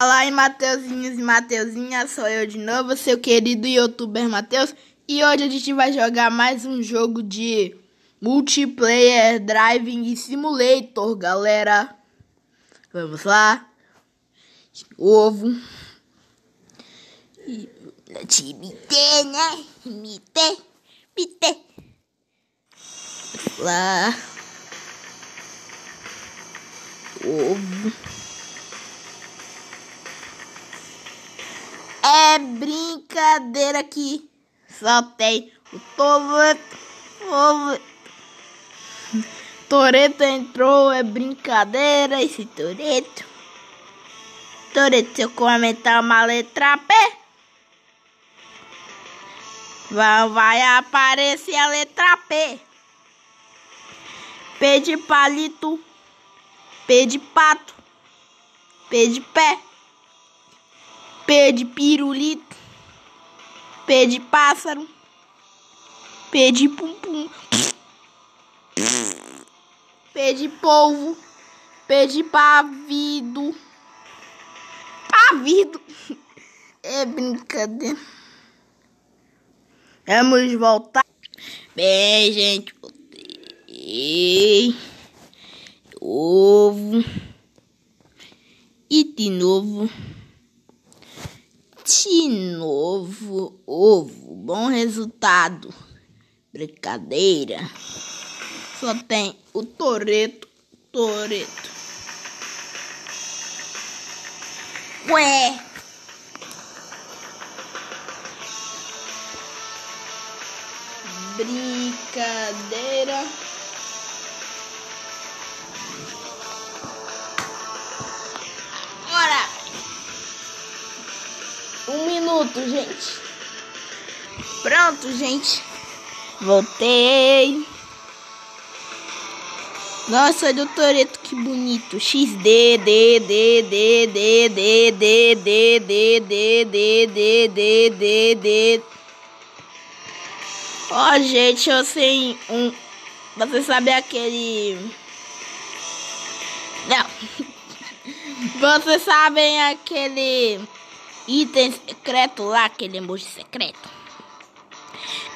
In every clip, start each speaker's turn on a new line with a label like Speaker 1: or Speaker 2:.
Speaker 1: Olá, em Mateuzinhos e Mateuzinhas, sou eu de novo, seu querido youtuber Mateus. E hoje a gente vai jogar mais um jogo de multiplayer driving simulator, galera. Vamos lá. Ovo. Timite, né? Mite, mite. Lá. Ovo. É brincadeira que só tem o Toreto. Toreto entrou, é brincadeira esse Toreto. Toreto, se eu comentar uma letra P, vai aparecer a letra P. P de palito, P de pato, P de pé. P de pirulito. P de pássaro. P de pum pum. P de polvo. P de pavido. Pavido. É brincadeira. Vamos voltar. Bem, gente, voltei. Ovo. E de novo de novo ovo. Bom resultado. Brincadeira. Só tem o Toreto. Toreto. Ué. Brincadeira. Minuto, gente. Pronto, gente. Voltei. Nossa, olha o Toreto, que bonito. XD, D, D, D, D, D, D, D, D, D, D, D, D, D, D. Ó, gente, eu sei um... Você sabe aquele... Não. Vocês sabem aquele item secreto lá, aquele emoji secreto.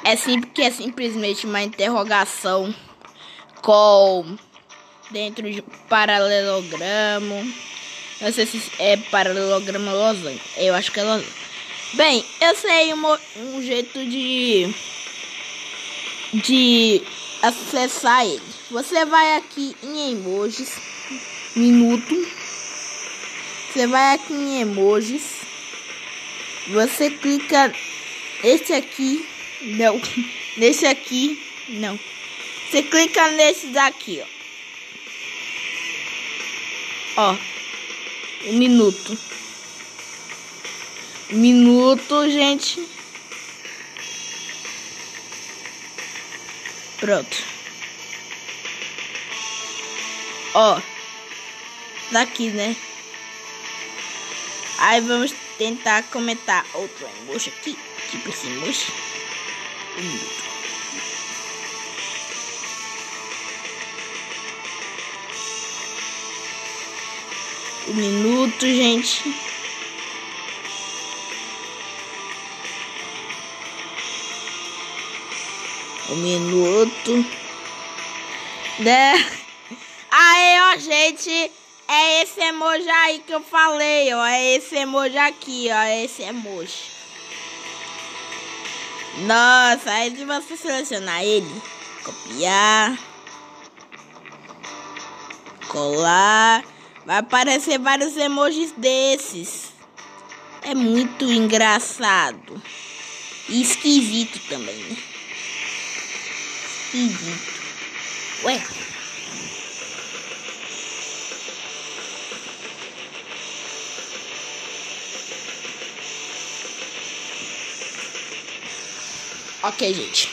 Speaker 1: É simples que é simplesmente uma interrogação com dentro de paralelogramo. Não sei se é paralelogramo losango. Eu acho que é losango. Bem, eu sei um, um jeito de de acessar ele. Você vai aqui em emojis, minuto. Você vai aqui em emojis. Você clica esse aqui, não, nesse aqui, não. Você clica nesse daqui, ó. Ó, um minuto. Minuto, gente. Pronto. Ó. Daqui, né? Aí vamos tentar comentar outro emoji aqui, tipo esse emoji. Um minuto. Um minuto, gente. Um minuto. Né? Aí, ó, gente. É esse emoji aí que eu falei, ó. É esse emoji aqui, ó. É esse emoji. Nossa, aí se você selecionar ele, copiar, colar, vai aparecer vários emojis desses. É muito engraçado. E esquisito também, né? Esquisito. Ué. Ok, gente.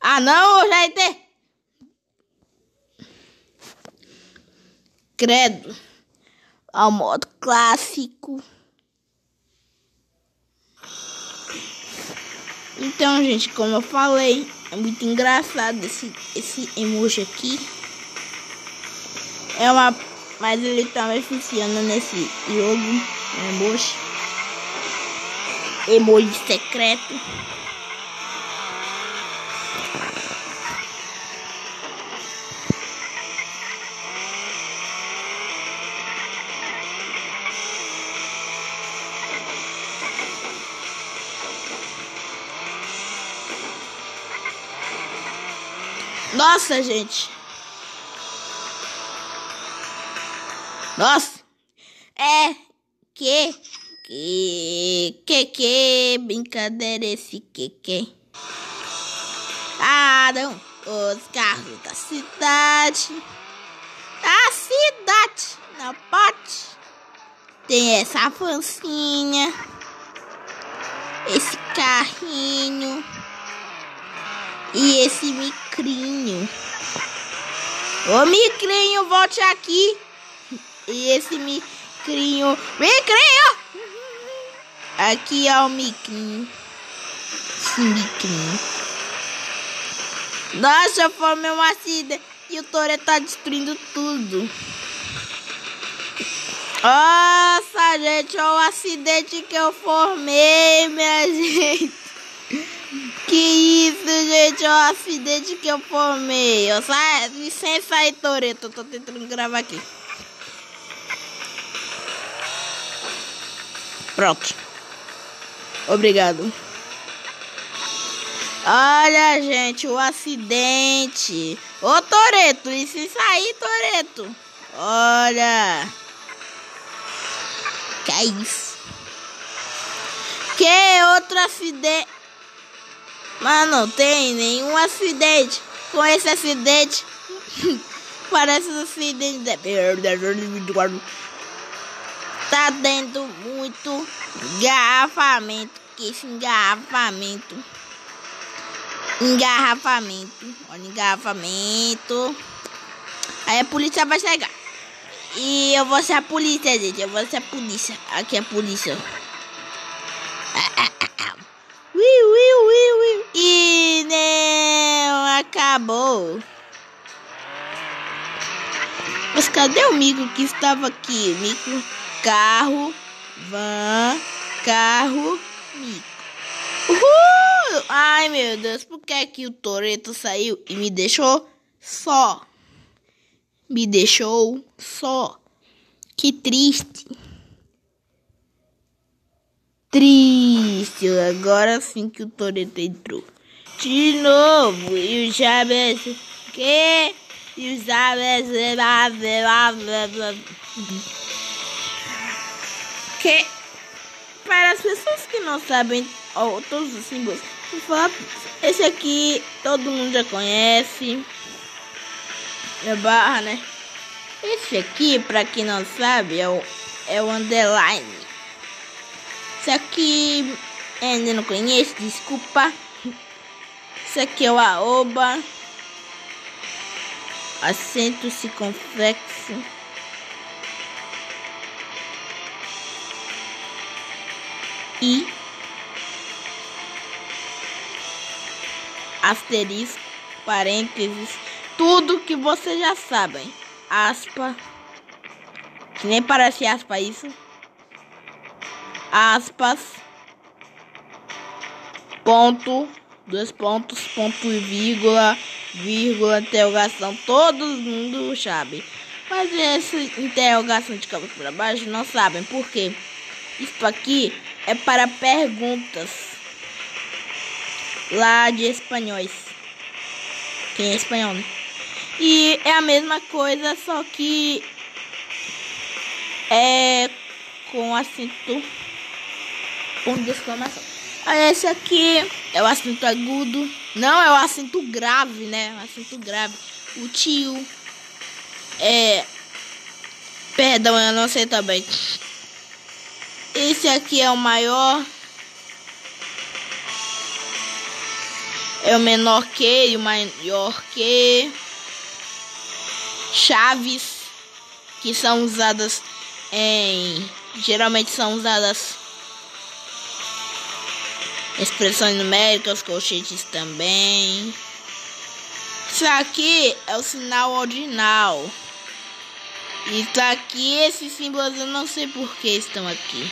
Speaker 1: Ah, não, gente! Credo. Ao modo clássico. Então, gente, como eu falei, é muito engraçado esse, esse emoji aqui. É uma... Mas ele também funciona nesse jogo. Emoji. Emoji secreto. Nossa, gente. Nossa. É que que que que brincadeira esse que que Param os carros da cidade. A cidade não pode. Tem essa fancinha. Esse carrinho. E esse micrinho. Ô micrinho, volte aqui. E esse micrinho. Micrinho! Aqui é o micrinho. Esse micrinho. Nossa, eu formei uma acidente. E o Toreto tá destruindo tudo. Nossa, gente, olha o acidente que eu formei, minha gente. Que isso, gente, o acidente que eu formei. Eu sa... Licença aí, Toreto, eu tô tentando gravar aqui. Pronto. Obrigado. Olha, gente, o acidente. Ô, Toreto, licença aí, Toreto. Olha. Que é isso? Que outro acidente? Mas não tem nenhum acidente. Com esse acidente, parece um acidente. De... Tá dentro muito engarrafamento. Que esse engarrafamento. Engarrafamento. Olha, engarrafamento. Aí a polícia vai chegar. E eu vou ser a polícia, gente. Eu vou ser a polícia. Aqui é a polícia. Ui, ui, ui, ui. E não acabou. Mas cadê o micro que estava aqui? Micro, carro, van, carro, micro. Uhul! Ai, meu Deus, por que, que o Toreto saiu e me deixou só? Me deixou só. Que triste. Triste. Agora sim que o Toreto entrou. De novo. E o Chaves. Que? E o Chaves. Que? Para as pessoas que não sabem oh, todos os símbolos, esse aqui todo mundo já conhece. É barra, né? Esse aqui, pra quem não sabe, é o, é o underline. Esse aqui ainda não conheço, desculpa. Esse aqui é o arroba. Acento circunflexo. E asterisco, parênteses, tudo que vocês já sabem. Aspa. Que nem parece aspa isso. Aspas. Ponto. Dois pontos, ponto e vírgula, vírgula, interrogação. Todo mundo sabe. Mas essa interrogação de cabeça para baixo não sabem por quê. Isso aqui é para perguntas lá de espanhóis. Quem é espanhol, né? E é a mesma coisa, só que é com acento ponto de exclamação. Esse aqui é o acento agudo. Não é o acento grave, né? O acento grave. O tio é. Perdão, eu não sei também. Esse aqui é o maior. É o menor que e o maior que. Chaves que são usadas em. Geralmente são usadas expressões numéricas, colchetes também. Isso aqui é o sinal ordinal. Tá aqui esses símbolos, eu não sei por que estão aqui.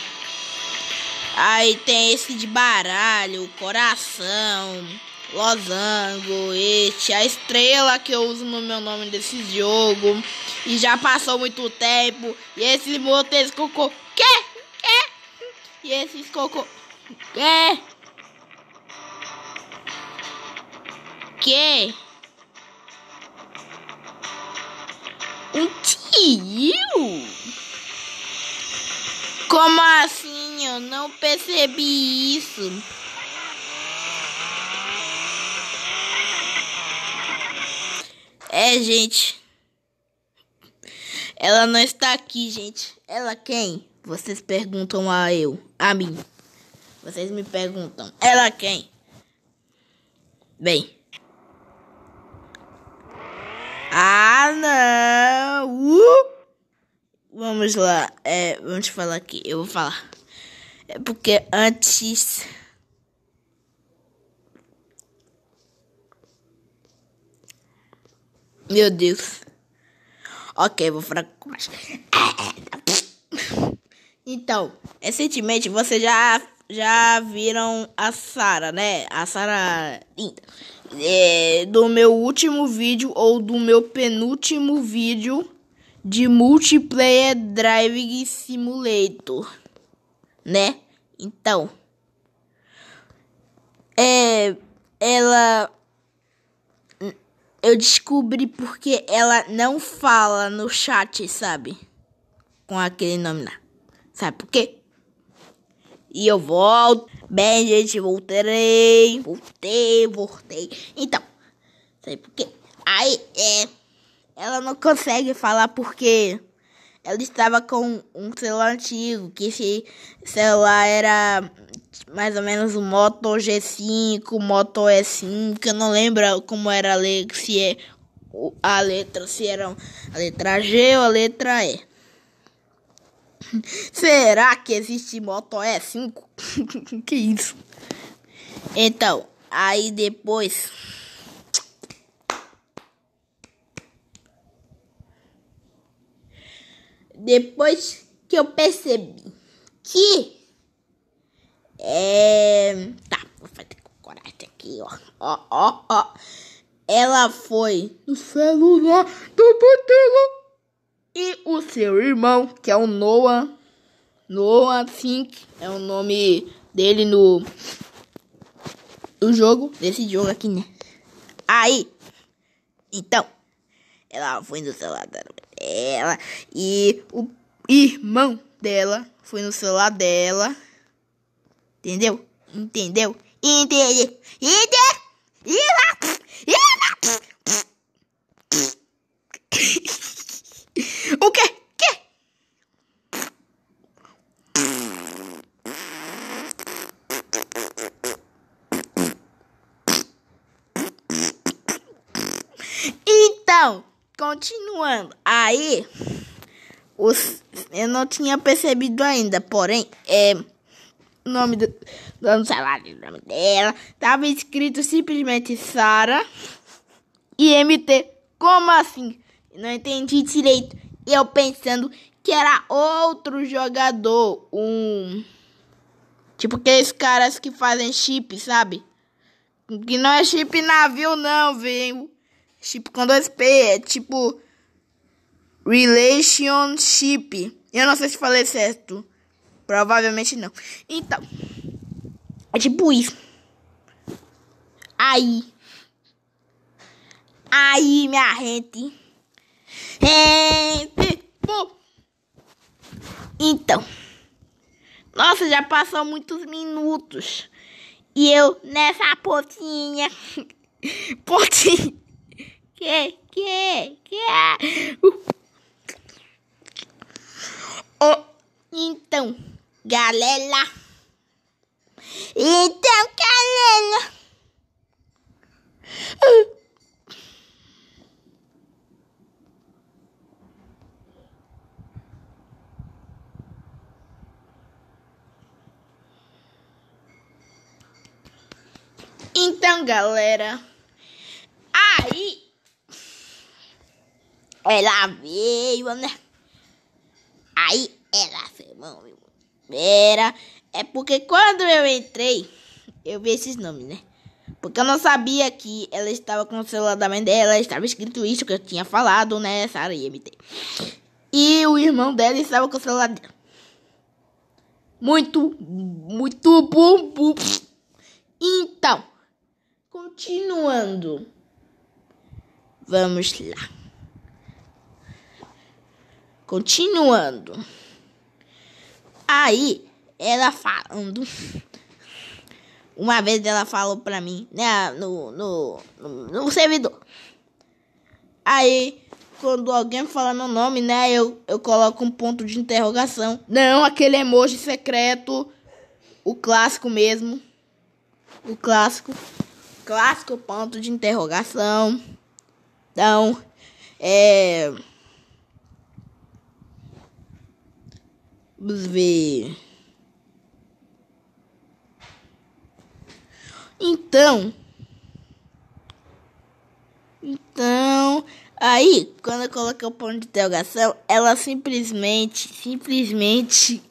Speaker 1: Aí tem esse de baralho, coração, losango, este, a estrela que eu uso no meu nome desse jogo. E já passou muito tempo. E esse motor cocô. Que? Que? E esses cocô. Que? Que? Um tio? Como assim? Eu não percebi isso. É, gente. Ela não está aqui, gente. Ela quem? Vocês perguntam a eu, a mim. Vocês me perguntam. Ela quem? Bem. Ah, não. Uh! Vamos lá. É, vamos falar aqui. Eu vou falar. É porque antes. Meu Deus. Ok, vou falar com mais. Então, recentemente vocês já, já viram a Sara, né? A Sara linda. É, do meu último vídeo ou do meu penúltimo vídeo de Multiplayer Driving Simulator, né? Então, é, ela eu descobri porque ela não fala no chat, sabe? Com aquele nome lá. Sabe por quê? E eu volto. Bem, gente, voltarei. Voltei, voltei. Então, sabe por quê? Aí, é. Ela não consegue falar porque ela estava com um celular antigo. Que esse celular era mais ou menos o Moto G5, Moto E5, eu não lembro como era a letra, se é a letra, se era a letra G ou a letra E. Será que existe Moto E5? que isso? Então, aí depois depois que eu percebi que é. Tá, vou fazer com coragem aqui, ó. Ó, ó, ó. Ela foi no celular do Botelo. E o seu irmão, que é o Noah. Noah Think é o nome dele no. No jogo. Desse jogo aqui, né? Aí. Então. Ela foi no celular dela. E o irmão dela foi no celular dela Entendeu? Entendeu? Entende? Entende? O quê? Que? Então, continuando. Aí, os, eu não tinha percebido ainda, porém, é o nome do, celular, o nome dela. Tava escrito simplesmente Sara e MT. Como assim? Não entendi direito. Eu pensando que era outro jogador. Um. Tipo aqueles caras que fazem chip, sabe? Que não é chip navio, não, viu? Chip com dois P. É tipo. Relationship. Eu não sei se falei certo. Provavelmente não. Então, é tipo isso. Aí. Aí, minha gente. Então. Nossa, já passou muitos minutos. E eu nessa potinha. Potinha. Que, que, que. Uh. Oh, então. Galera. Então, galera. Então, galera, aí ela veio, né? irmão, meu irmão. Pera. É porque quando eu entrei, eu vi esses nomes, né? Porque eu não sabia que ela estava com o celular da mãe dela, estava escrito isso que eu tinha falado, né, Sara IMT. E o irmão dela estava com o celular dela. Muito, muito bom, bom. Então, continuando. Vamos lá. Continuando. Aí, ela falando. Uma vez ela falou pra mim, né, no, no, no, no servidor. Aí, quando alguém fala meu nome, né, eu, eu coloco um ponto de interrogação. Não aquele emoji secreto, o clássico mesmo. O clássico. Clássico ponto de interrogação. Então, é. Vamos ver. Então. Então. Aí, quando eu coloquei o ponto de interrogação, ela simplesmente, simplesmente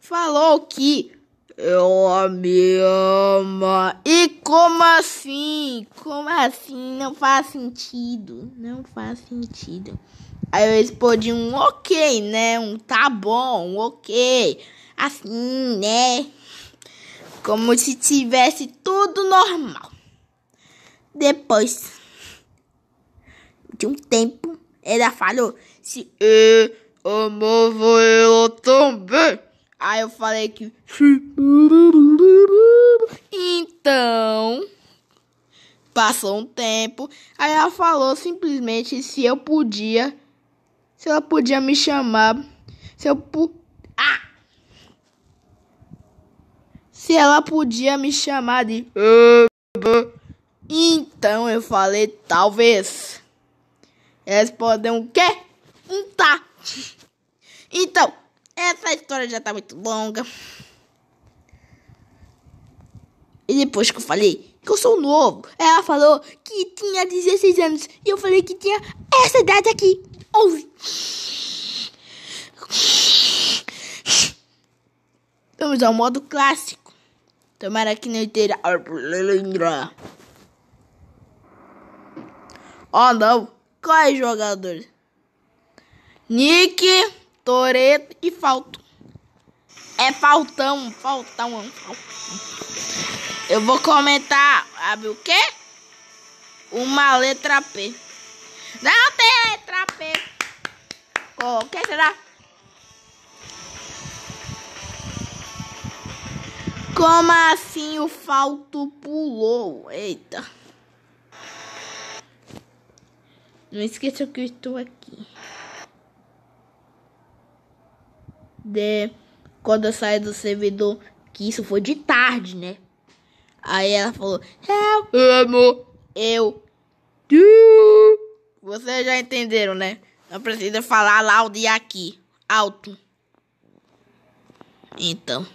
Speaker 1: falou que eu me ama. E como assim? Como assim? Não faz sentido. Não faz sentido. Aí eu respondi um ok, né? Um tá bom, um ok. Assim, né? Como se tivesse tudo normal. Depois de um tempo, ela falou: Se eu amava ela também. Aí eu falei que. Então. Passou um tempo. Aí ela falou simplesmente se eu podia. Se ela podia me chamar. Se eu. Pu ah! Se ela podia me chamar de. Então eu falei, talvez. Elas podem o quê? Um tá. Então. Essa história já tá muito longa. E depois que eu falei que eu sou novo, ela falou que tinha 16 anos. E eu falei que tinha essa idade aqui. 11. Vamos ao modo clássico. Tomara que não esteja. Oh não. Quais jogadores? Nick. Toreto e Falto. É faltão, faltão, faltão. Eu vou comentar, sabe o quê? Uma letra P. Não tem letra P. O que será? Como assim o falto pulou? Eita. Não esqueça que eu estou aqui. De quando eu saí do servidor, que isso foi de tarde, né? Aí ela falou: Eu amo, eu. Vocês já entenderam, né? Não precisa falar loud e aqui, alto. Então,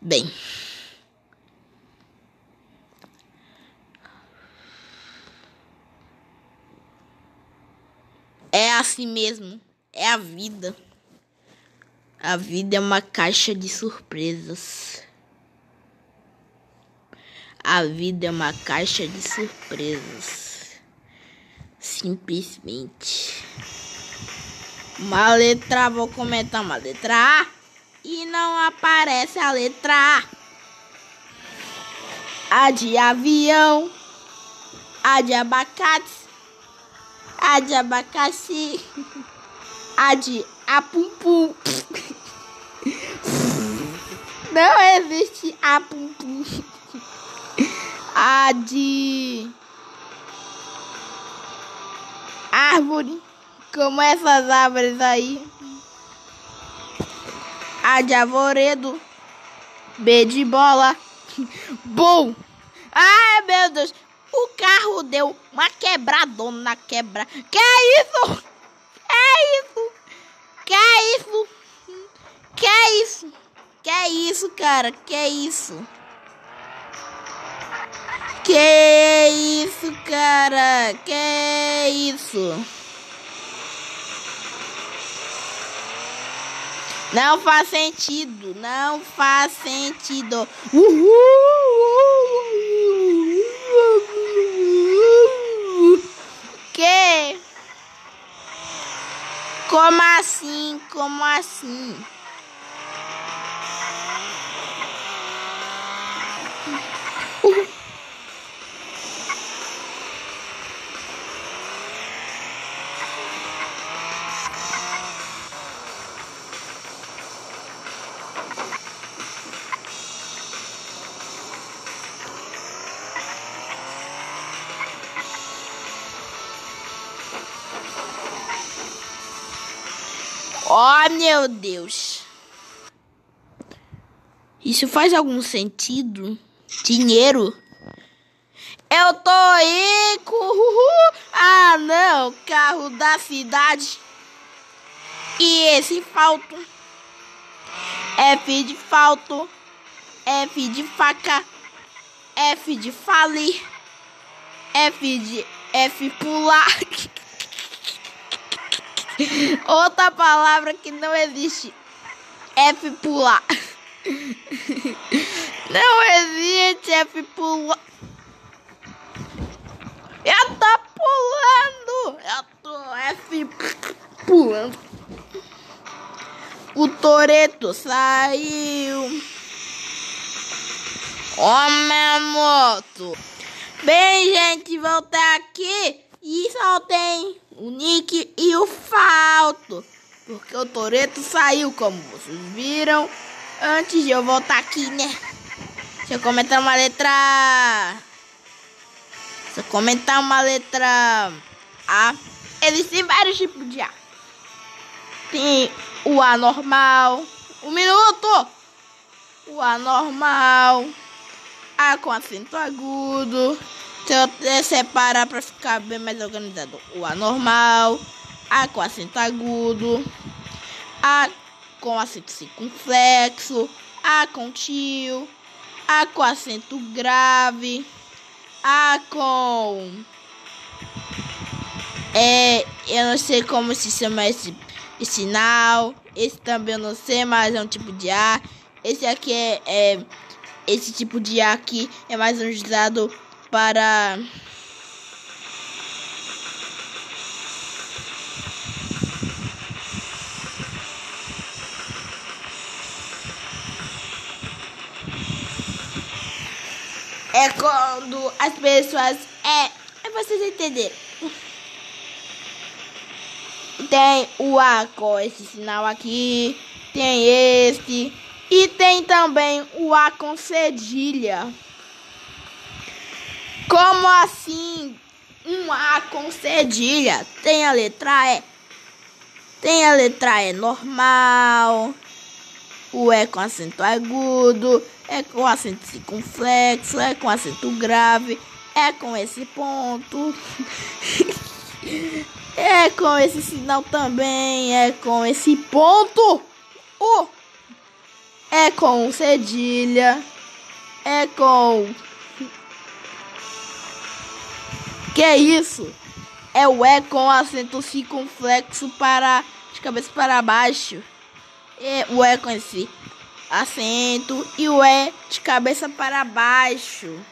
Speaker 1: bem. É assim mesmo, é a vida. A vida é uma caixa de surpresas. A vida é uma caixa de surpresas. Simplesmente. Uma letra, vou comentar uma letra A e não aparece a letra A. A de avião, a de abacate, a de abacaxi, a de apum Não existe apum A de árvore, como essas árvores aí. A de arvoredo. B de bola. Bom. Ai, meu Deus. O carro deu uma quebradona quebra. Que é isso? É isso? Que é isso? Que é isso? Que é isso, cara? Que é isso? Que isso, cara? Que isso? Não faz sentido, não faz sentido. Uhul. Que? Como assim? Como assim? Meu Deus. Isso faz algum sentido? Dinheiro? Eu tô rico! Uhul. Ah, não! Carro da cidade. E esse falto? F de falto. F de faca. F de falir. F de F pular. Outra palavra que não existe. F pular. Não existe F pular. Eu tô pulando. Eu tô F pulando. O Toreto saiu. Ó, oh, minha moto. Bem, gente, voltar aqui. E só tem o Nick e o Falto. Porque o Toreto saiu, como vocês viram. Antes de eu voltar aqui, né? Deixa eu comentar uma letra. Se eu comentar uma letra A. Eles têm vários tipos de A. Tem o A normal. Um minuto! O A normal. A com acento agudo. Se eu separar para ficar bem mais organizado, o A normal, A com acento agudo, A com acento circunflexo, A com tio, A com acento grave, A com. É, eu não sei como se chama esse, esse sinal. Esse também eu não sei, mas é um tipo de A. Esse aqui é, é esse tipo de A aqui é mais usado para é quando as pessoas é, é vocês entenderam. Tem o A com esse sinal aqui, tem este e tem também o A com cedilha. Como assim? Um A com cedilha. Tem a letra E. Tem a letra E normal. O E com acento agudo. É com acento circunflexo. É com acento grave. É com esse ponto. é com esse sinal também. É com esse ponto. O. É com cedilha. É com que é isso? É o E com acento circunflexo para de cabeça para baixo. É o E com esse acento e o E de cabeça para baixo.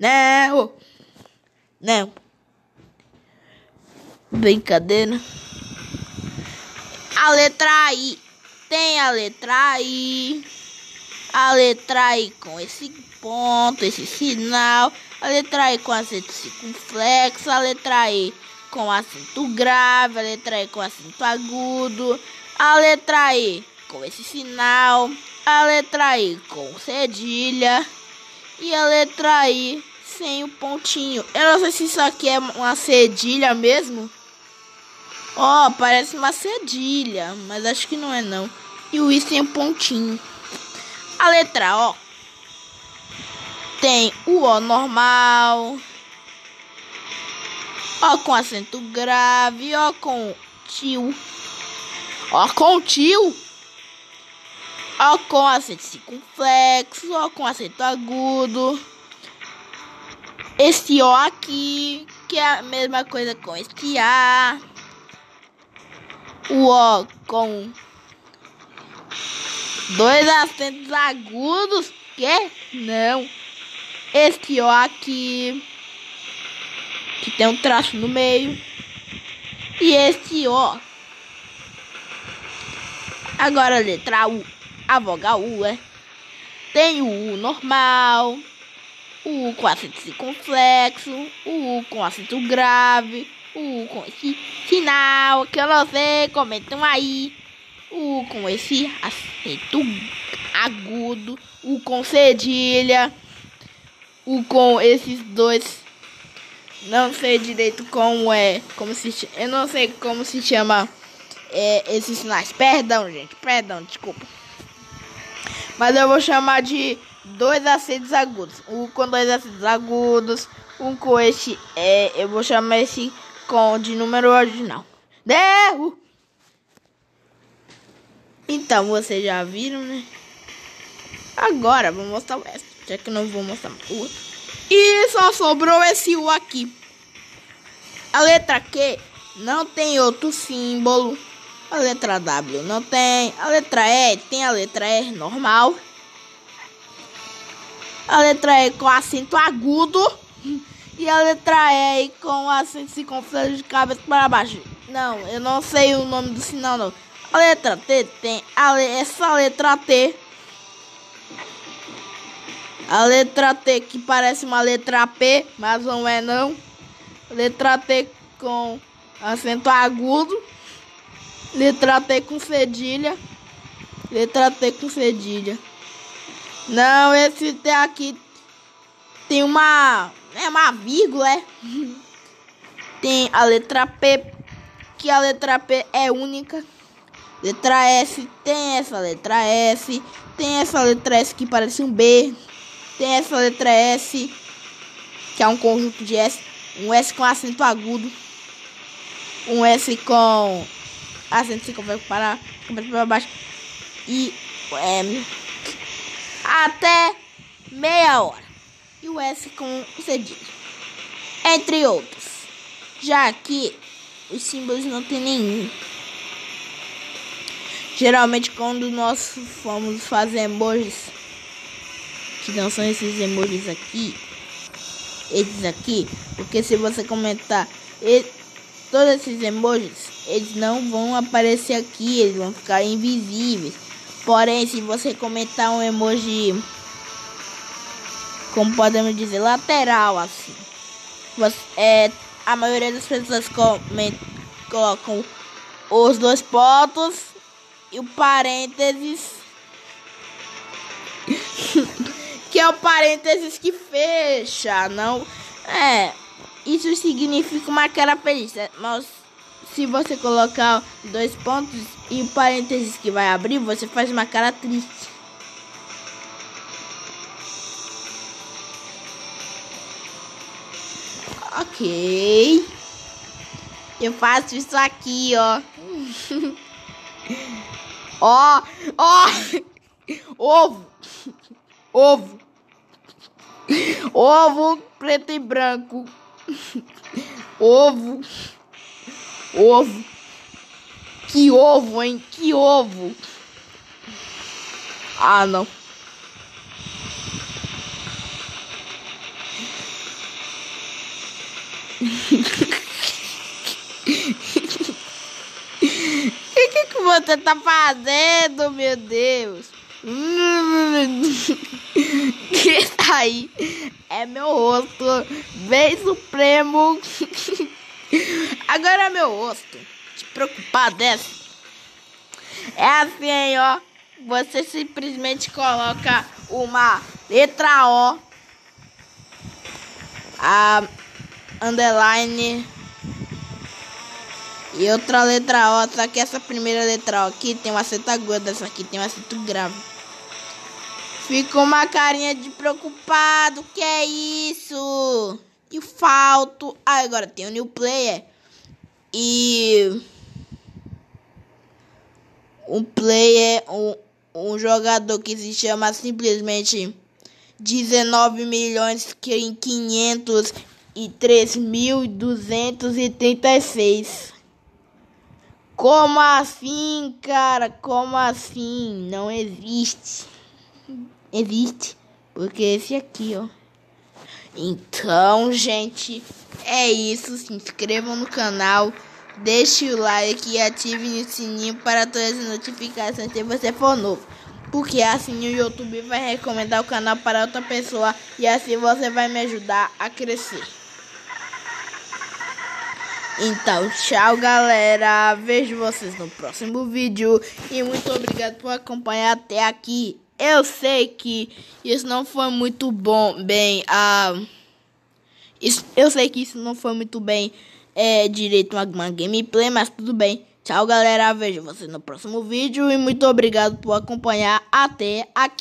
Speaker 1: Não. Não. Brincadeira. A letra I. Tem a letra I. A letra I com esse ponto, esse sinal. A letra E com acento circunflexo. A letra E com acento grave. A letra E com acento agudo. A letra E com esse sinal. A letra E com cedilha. E a letra I sem o pontinho. Eu não sei se isso aqui é uma cedilha mesmo. Ó, oh, parece uma cedilha, mas acho que não é não. E o I sem o pontinho. A letra O tem o O normal, O com acento grave, O com tio, O com tio, O com acento circunflexo, O com acento agudo. Esse O aqui, que é a mesma coisa com este A. O O com Dois acentos agudos? Que? Não. Este O aqui. Que tem um traço no meio. E este O. Agora a letra U. A vogal U, é. Tem o U normal. O U com acento circunflexo. O U com acento grave. O U com esse sinal que eu não sei. Comentam aí. O com esse acento agudo. O com cedilha. O com esses dois. Não sei direito como é. Como se Eu não sei como se chama é, esses sinais. Perdão, gente. Perdão, desculpa. Mas eu vou chamar de dois acentos agudos. Um com dois acentos agudos. Um com este. É, eu vou chamar esse com de número original. Derro! Então, vocês já viram, né? Agora, vou mostrar o resto. Já que não vou mostrar o outro. E só sobrou esse U aqui. A letra Q não tem outro símbolo. A letra W não tem. A letra E tem a letra E normal. A letra E com acento agudo. E a letra E com acento circunflexo de cabeça para baixo. Não, eu não sei o nome do sinal não. A letra T tem a, essa letra T. A letra T que parece uma letra P, mas não é não. Letra T com acento agudo. Letra T com cedilha. Letra T com cedilha. Não, esse T aqui tem uma. É uma vírgula, é? Tem a letra P, que a letra P é única. Letra S, tem essa letra S. Tem essa letra S que parece um B. Tem essa letra S, que é um conjunto de S. Um S com acento agudo. Um S com acento circunflexo para, para baixo. E é, até meia hora. E o S com cedilha. Entre outros. Já que os símbolos não tem nenhum. Geralmente quando nós fomos fazer emojis, que não são esses emojis aqui, esses aqui, porque se você comentar todos esses emojis, eles não vão aparecer aqui, eles vão ficar invisíveis. Porém, se você comentar um emoji, como podemos dizer, lateral assim, você, é, a maioria das pessoas comentam, colocam os dois pontos e o parênteses, que é o parênteses que fecha, não é. Isso significa uma cara feliz, é, mas se você colocar dois pontos e o parênteses que vai abrir, você faz uma cara triste. Ok. Eu faço isso aqui, ó. ó, ó. Ovo. Ovo. Ovo preto e branco. Ovo. Ovo. Que ovo, hein? Que ovo. Ah, não. O que, que, que você tá fazendo, meu Deus? que tá aí é meu rosto bem supremo. Agora meu rosto, te preocupar dessa. É assim, ó. Você simplesmente coloca uma letra O, a underline e outra letra O. Só que essa primeira letra O aqui tem um acento agudo, essa aqui tem um acento grave. Fica uma carinha de preocupado. Que é isso? E falto. Ah, agora tem o new player. E um player, um, um jogador que se chama simplesmente 19 milhões em 503 mil 236. Como assim, cara? Como assim? Não existe. Existe. Porque esse aqui, ó. Então, gente, é isso. Se inscrevam no canal. Deixe o like e ative o sininho para todas as notificações se você for novo. Porque assim o YouTube vai recomendar o canal para outra pessoa e assim você vai me ajudar a crescer. Então, tchau galera. Vejo vocês no próximo vídeo. E muito obrigado por acompanhar até aqui. Eu sei que isso não foi muito bom. Bem, ah, isso, eu sei que isso não foi muito bem é, direito uma, uma gameplay, mas tudo bem. Tchau galera. Vejo vocês no próximo vídeo. E muito obrigado por acompanhar até aqui.